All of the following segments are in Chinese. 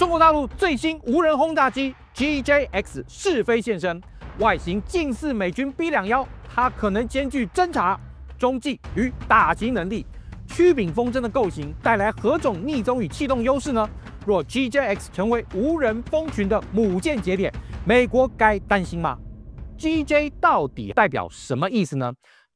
中国大陆最新无人轰炸机 GJX 试飞现身，外形近似美军 B 两幺，它可能兼具侦察、中继与打击能力。曲柄风筝的构型带来何种逆踪与气动优势呢？若 GJX 成为无人蜂群的母舰节点，美国该担心吗？GJ 到底代表什么意思呢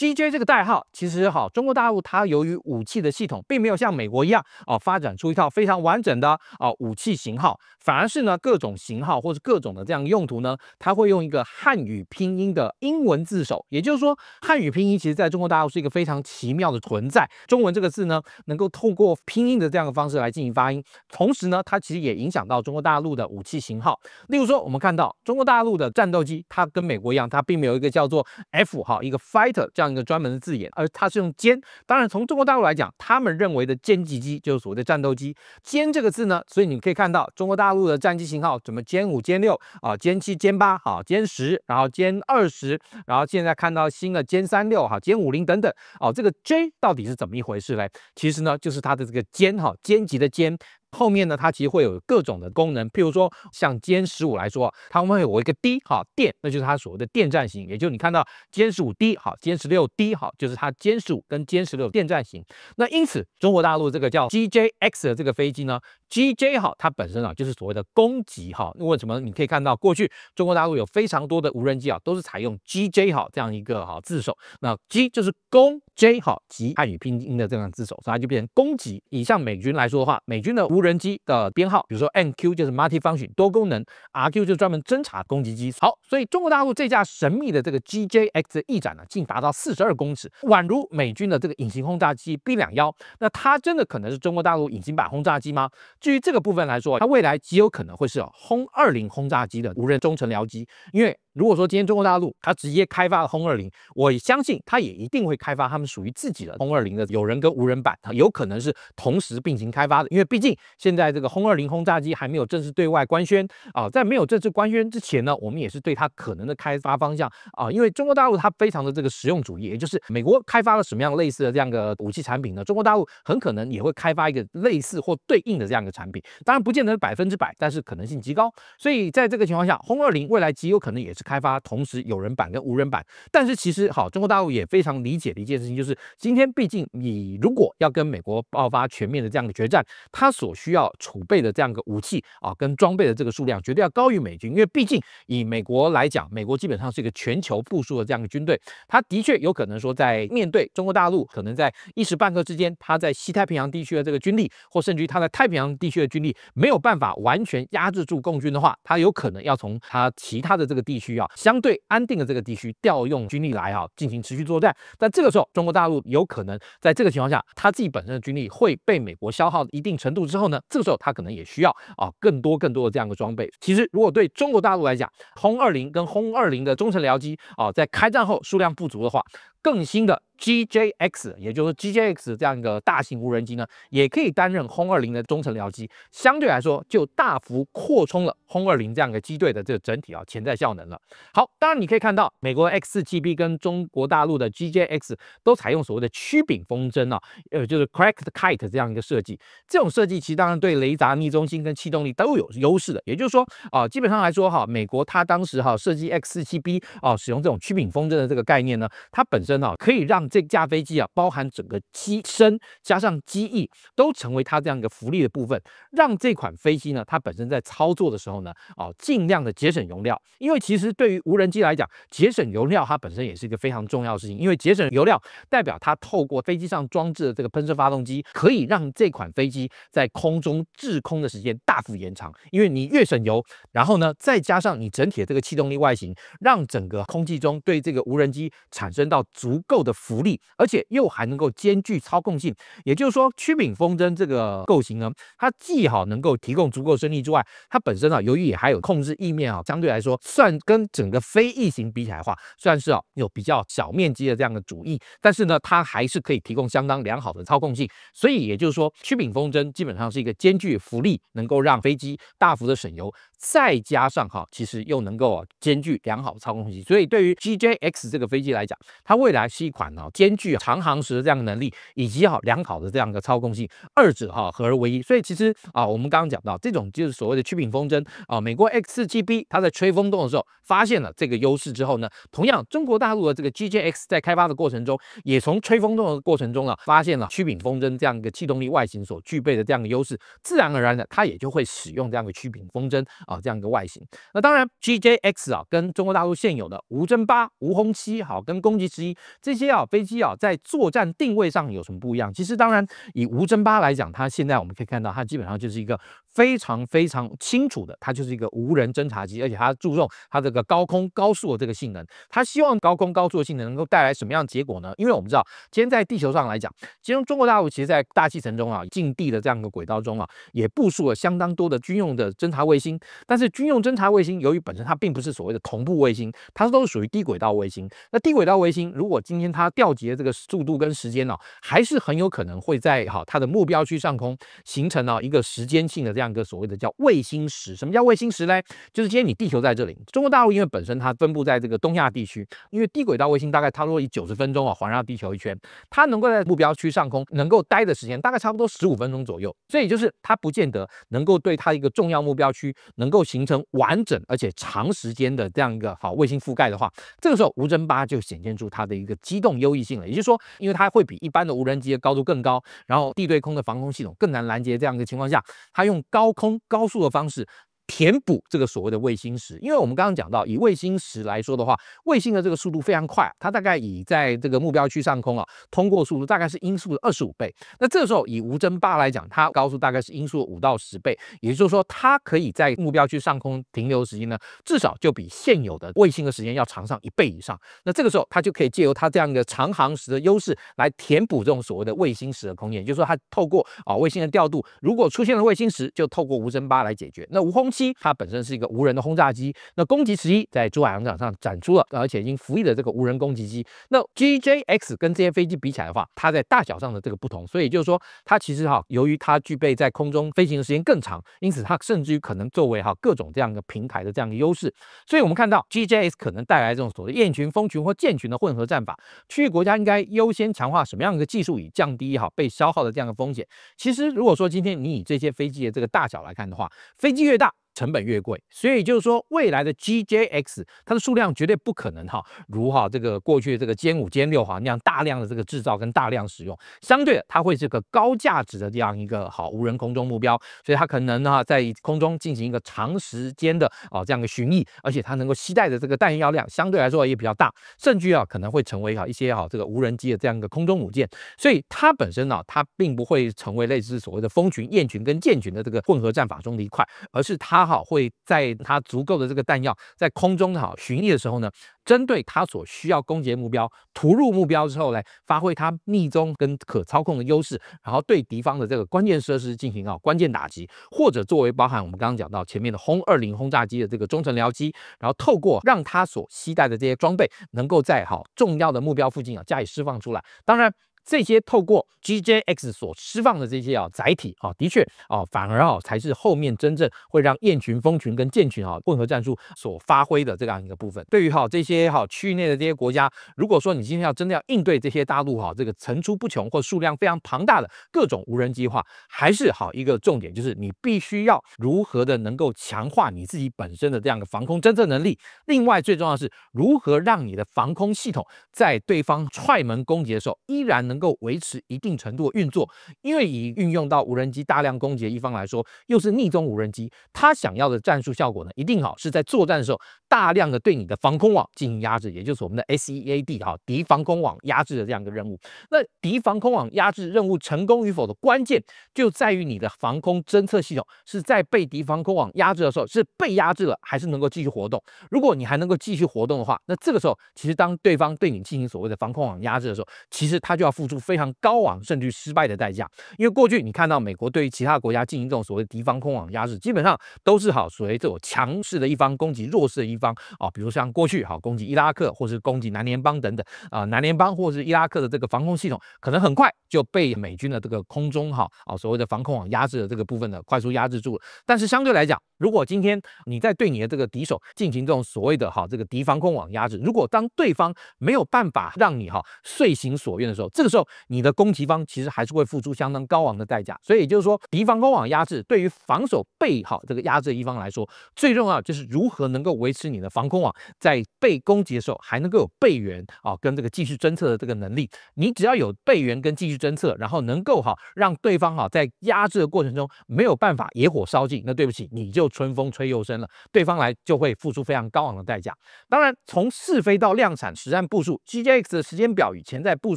？GJ 这个代号其实哈，中国大陆它由于武器的系统并没有像美国一样哦发展出一套非常完整的啊武器型号，反而是呢各种型号或者各种的这样用途呢，它会用一个汉语拼音的英文字首，也就是说汉语拼音其实在中国大陆是一个非常奇妙的存在。中文这个字呢，能够透过拼音的这样的方式来进行发音，同时呢，它其实也影响到中国大陆的武器型号。例如说，我们看到中国大陆的战斗机，它跟美国一样，它并没有一个叫做 F 哈一个 fighter 这样。一个专门的字眼，而它是用歼。当然，从中国大陆来讲，他们认为的歼击机就是所谓的战斗机。歼这个字呢，所以你可以看到中国大陆的战机型号，什么歼五、歼六啊，歼七、歼八，啊，歼十，然后歼二十，然后现在看到新的歼三六，哈，歼五零等等。哦，这个 J 到底是怎么一回事嘞？其实呢，就是它的这个歼，哈，歼击的歼。后面呢，它其实会有各种的功能，譬如说像歼十五来说，它会有一个 D 哈电，那就是它所谓的电站型，也就是你看到歼十五 D 好，歼十六 D 好，就是它歼十五跟歼十六电站型。那因此，中国大陆这个叫 GJX 的这个飞机呢，GJ 哈，它本身啊就是所谓的攻击哈。为什么？你可以看到过去中国大陆有非常多的无人机啊，都是采用 GJ 哈这样一个哈字首。那 G 就是攻，J 好及汉语拼音的这样字首，所以它就变成攻击。以像美军来说的话，美军的无人机的编号，比如说 NQ 就是 multi-function 多功能，RQ 就专门侦察攻击机。好，所以中国大陆这架神秘的这个 GJX 的翼展呢，竟达到四十二公尺，宛如美军的这个隐形轰炸机 B 两幺。那它真的可能是中国大陆隐形版轰炸机吗？至于这个部分来说，它未来极有可能会是轰二零轰炸机的无人中程僚机，因为。如果说今天中国大陆它直接开发了轰二零，我相信它也一定会开发他们属于自己的轰二零的有人跟无人版，有可能是同时并行开发的。因为毕竟现在这个轰二零轰炸机还没有正式对外官宣啊，在没有正式官宣之前呢，我们也是对它可能的开发方向啊，因为中国大陆它非常的这个实用主义，也就是美国开发了什么样类似的这样的武器产品呢？中国大陆很可能也会开发一个类似或对应的这样一个产品，当然不见得百分之百，但是可能性极高。所以在这个情况下，轰二零未来极有可能也是。开发同时有人版跟无人版，但是其实好，中国大陆也非常理解的一件事情，就是今天毕竟你如果要跟美国爆发全面的这样的决战，它所需要储备的这样个武器啊跟装备的这个数量绝对要高于美军，因为毕竟以美国来讲，美国基本上是一个全球部署的这样的军队，它的确有可能说在面对中国大陆，可能在一时半刻之间，它在西太平洋地区的这个军力，或甚至于它在太平洋地区的军力没有办法完全压制住共军的话，它有可能要从它其他的这个地区。啊相对安定的这个地区调用军力来啊进行持续作战，但这个时候中国大陆有可能在这个情况下，他自己本身的军力会被美国消耗一定程度之后呢，这个时候他可能也需要啊更多更多的这样的装备。其实如果对中国大陆来讲，轰二零跟轰二零的中程僚机啊，在开战后数量不足的话，更新的。GJX，也就是 GJX 这样一个大型无人机呢，也可以担任轰二零的中程僚机，相对来说就大幅扩充了轰二零这样一个机队的这个整体啊潜在效能了。好，当然你可以看到美国 X 4 B 跟中国大陆的 GJX 都采用所谓的曲柄风筝啊，呃，就是 cracked kite 这样一个设计。这种设计其实当然对雷达逆中心跟气动力都有优势的。也就是说啊，基本上来说哈，美国它当时哈设计 X 4 7 B 啊，使用这种曲柄风筝的这个概念呢，它本身啊可以让这架飞机啊，包含整个机身加上机翼，都成为它这样一个浮力的部分，让这款飞机呢，它本身在操作的时候呢，哦，尽量的节省油料。因为其实对于无人机来讲，节省油料它本身也是一个非常重要的事情。因为节省油料代表它透过飞机上装置的这个喷射发动机，可以让这款飞机在空中滞空的时间大幅延长。因为你越省油，然后呢，再加上你整体的这个气动力外形，让整个空气中对这个无人机产生到足够的浮力。而且又还能够兼具操控性，也就是说，曲柄风筝这个构型呢，它既好能够提供足够升力之外，它本身啊，由于也还有控制翼面啊，相对来说，算跟整个非翼型比起来的话，算是啊有比较小面积的这样的主翼，但是呢，它还是可以提供相当良好的操控性。所以也就是说，曲柄风筝基本上是一个兼具浮力，能够让飞机大幅的省油，再加上哈，其实又能够啊兼具良好的操控性。所以对于 GJX 这个飞机来讲，它未来是一款呢兼具长航时的这样的能力，以及哈良好的这样一个操控性，二者哈合而为一。所以其实啊，我们刚刚讲到这种就是所谓的曲柄风筝啊，美国 X 4 GB 它在吹风洞的时候发现了这个优势之后呢，同样中国大陆的这个 GJX 在开发的过程中，也从吹风洞的过程中啊，发现了曲柄风筝这样一个气动力外形所具备的这样的优势，自然而然的它也就会使用这样的曲柄风筝啊这样一个外形。那当然 GJX 啊跟中国大陆现有的无侦八、无轰七好跟攻击十一这些啊飞机啊在作战定位上有什么不一样？其实当然以无侦八来讲，它现在我们可以看到它基本上就是一个非常非常清楚的，它它就是一个无人侦察机，而且它注重它这个高空高速的这个性能。它希望高空高速的性能能够带来什么样的结果呢？因为我们知道，今天在地球上来讲，其中中国大陆其实在大气层中啊，近地的这样一个轨道中啊，也部署了相当多的军用的侦察卫星。但是军用侦察卫星由于本身它并不是所谓的同步卫星，它都是属于低轨道卫星。那低轨道卫星如果今天它调集的这个速度跟时间呢，还是很有可能会在哈它的目标区上空形成了一个时间性的这样一个所谓的叫卫星时。什么叫卫星时呢？就是今天你地球在这里，中国大陆因为本身它分布在这个东亚地区，因为低轨道卫星大概差不多以九十分钟啊环绕地球一圈，它能够在目标区上空能够待的时间大概差不多十五分钟左右，所以就是它不见得能够对它一个重要目标区能够形成完整而且长时间的这样一个好卫星覆盖的话，这个时候无侦八就显现出它的一个机动优异性了。也就是说，因为它会比一般的无人机的高度更高，然后地对空的防空系统更难拦截，这样一个情况下，它用高空高速的方式。填补这个所谓的卫星时，因为我们刚刚讲到，以卫星时来说的话，卫星的这个速度非常快，它大概以在这个目标区上空啊，通过速度大概是音速的二十五倍。那这个时候以无侦八来讲，它高速大概是音速五到十倍，也就是说，它可以在目标区上空停留时间呢，至少就比现有的卫星的时间要长上一倍以上。那这个时候，它就可以借由它这样一个长航时的优势来填补这种所谓的卫星时的空间，也就是说，它透过啊卫星的调度，如果出现了卫星时，就透过无侦八来解决。那无轰七它本身是一个无人的轰炸机，那攻击十一在珠海航展上展出了，而且已经服役的这个无人攻击机。那 GJX 跟这些飞机比起来的话，它在大小上的这个不同，所以就是说它其实哈，由于它具备在空中飞行的时间更长，因此它甚至于可能作为哈各种这样一个平台的这样一个优势。所以我们看到 GJX 可能带来这种所谓雁群、蜂群或箭群的混合战法，区域国家应该优先强化什么样一个技术，以降低哈被消耗的这样的风险。其实如果说今天你以这些飞机的这个大小来看的话，飞机越大。成本越贵，所以就是说，未来的 GJX 它的数量绝对不可能哈，如哈这个过去这个歼五、歼六哈那样大量的这个制造跟大量使用，相对的它会是个高价值的这样一个好无人空中目标，所以它可能呢在空中进行一个长时间的啊这样的巡弋，而且它能够携带的这个弹药量相对来说也比较大，甚至啊可能会成为哈一些哈这个无人机的这样一个空中母舰，所以它本身呢它并不会成为类似所谓的蜂群、雁群跟箭群的这个混合战法中的一块，而是它。好，会在它足够的这个弹药在空中哈巡弋的时候呢，针对它所需要攻击目标突入目标之后来发挥它逆中跟可操控的优势，然后对敌方的这个关键设施进行啊关键打击，或者作为包含我们刚刚讲到前面的轰二零轰炸机的这个中程僚机，然后透过让它所携带的这些装备能够在好重要的目标附近啊加以释放出来，当然。这些透过 GJX 所释放的这些啊载体啊，的确啊，反而啊才是后面真正会让雁群、蜂群跟箭群啊混合战术所发挥的这样一个部分。对于哈这些哈区域内的这些国家，如果说你今天要真的要应对这些大陆哈这个层出不穷或数量非常庞大的各种无人机化，还是好一个重点就是你必须要如何的能够强化你自己本身的这样的防空侦测能力。另外最重要的是如何让你的防空系统在对方踹门攻击的时候依然。能够维持一定程度的运作，因为以运用到无人机大量攻击的一方来说，又是逆中无人机，它想要的战术效果呢，一定好是在作战的时候大量的对你的防空网进行压制，也就是我们的 SEAD 哈敌防空网压制的这样一个任务。那敌防空网压制任务成功与否的关键，就在于你的防空侦测系统是在被敌防空网压制的时候是被压制了，还是能够继续活动。如果你还能够继续活动的话，那这个时候其实当对方对你进行所谓的防空网压制的时候，其实他就要。付出非常高昂甚至失败的代价，因为过去你看到美国对于其他国家进行这种所谓敌方空网压制，基本上都是好所谓这种强势的一方攻击弱势的一方啊，比如像过去好攻击伊拉克或是攻击南联邦等等啊，南联邦或是伊拉克的这个防空系统可能很快就被美军的这个空中哈啊所谓的防空网压制的这个部分呢快速压制住了，但是相对来讲。如果今天你在对你的这个敌手进行这种所谓的哈这个敌防空网压制，如果当对方没有办法让你哈遂行所愿的时候，这个时候你的攻击方其实还是会付出相当高昂的代价。所以也就是说，敌防空网压制对于防守被好这个压制一方来说，最重要就是如何能够维持你的防空网在被攻击的时候还能够有备援啊，跟这个继续侦测的这个能力。你只要有备援跟继续侦测，然后能够哈让对方哈在压制的过程中没有办法野火烧尽，那对不起，你就春风吹又生了，对方来就会付出非常高昂的代价。当然，从试飞到量产实战部署，GJX 的时间表与潜在部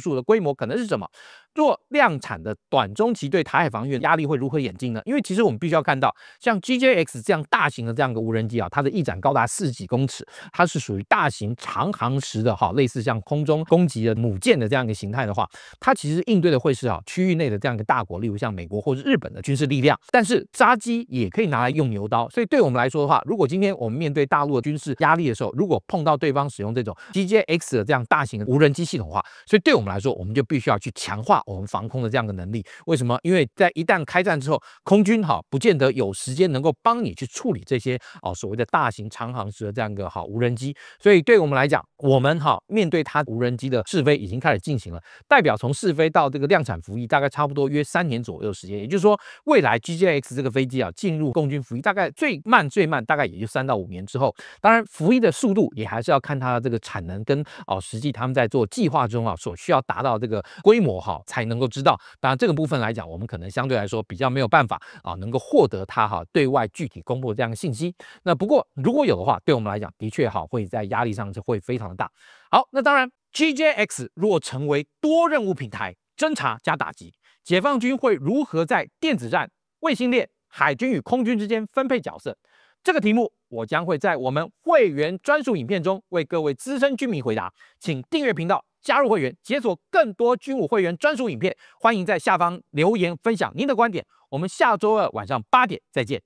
署的规模可能是什么？做量产的短中期对台海防御压力会如何演进呢？因为其实我们必须要看到，像 GJX 这样大型的这样一个无人机啊，它的翼展高达四十几公尺，它是属于大型长航时的哈，类似像空中攻击的母舰的这样一个形态的话，它其实应对的会是啊区域内的这样一个大国，例如像美国或者日本的军事力量。但是扎机也可以拿来用牛刀，所以对我们来说的话，如果今天我们面对大陆的军事压力的时候，如果碰到对方使用这种 GJX 的这样大型的无人机系统的话，所以对我们来说，我们就必须要去强化。我们防空的这样的能力，为什么？因为在一旦开战之后，空军哈不见得有时间能够帮你去处理这些哦所谓的大型长航时的这样一个好无人机，所以对我们来讲，我们哈面对它无人机的试飞已经开始进行了，代表从试飞到这个量产服役大概差不多约三年左右时间，也就是说，未来 GJX 这个飞机啊进入共军服役大概最慢最慢大概也就三到五年之后，当然服役的速度也还是要看它的这个产能跟哦实际他们在做计划中啊所需要达到这个规模哈才。能够知道，当然这个部分来讲，我们可能相对来说比较没有办法啊，能够获得它哈对外具体公布的这样的信息。那不过如果有的话，对我们来讲的确好会在压力上就会非常的大。好，那当然 GJX 若成为多任务平台，侦察加打击，解放军会如何在电子战、卫星链、海军与空军之间分配角色？这个题目我将会在我们会员专属影片中为各位资深军迷回答，请订阅频道。加入会员，解锁更多军武会员专属影片，欢迎在下方留言分享您的观点。我们下周二晚上八点再见。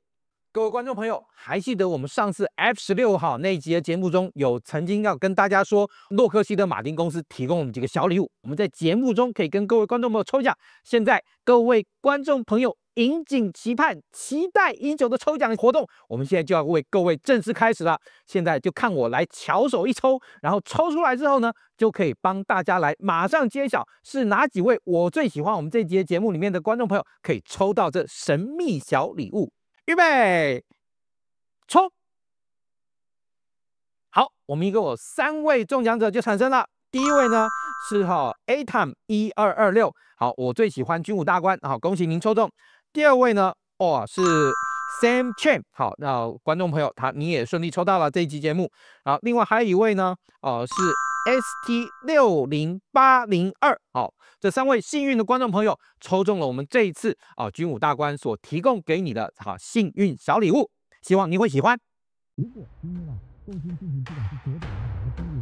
各位观众朋友，还记得我们上次 F 十六号那一集的节目中有曾经要跟大家说，洛克希德马丁公司提供我们几个小礼物，我们在节目中可以跟各位观众朋友抽奖。现在各位观众朋友。引颈期盼、期待已久的抽奖活动，我们现在就要为各位正式开始了。现在就看我来巧手一抽，然后抽出来之后呢，就可以帮大家来马上揭晓是哪几位我最喜欢我们这节节目里面的观众朋友可以抽到这神秘小礼物。预备，抽！好，我们一共有三位中奖者就产生了。第一位呢是哈 A Time 一二二六，好，我最喜欢军武大官，好，恭喜您抽中。第二位呢，哦，是 Sam Chen，好，那观众朋友他你也顺利抽到了这一期节目，好，另外还有一位呢，哦，是 ST 六零八零二，好，这三位幸运的观众朋友抽中了我们这一次啊军武大官所提供给你的好幸运小礼物，希望你会喜欢。如果今天啊，共军进行这种是折返的我。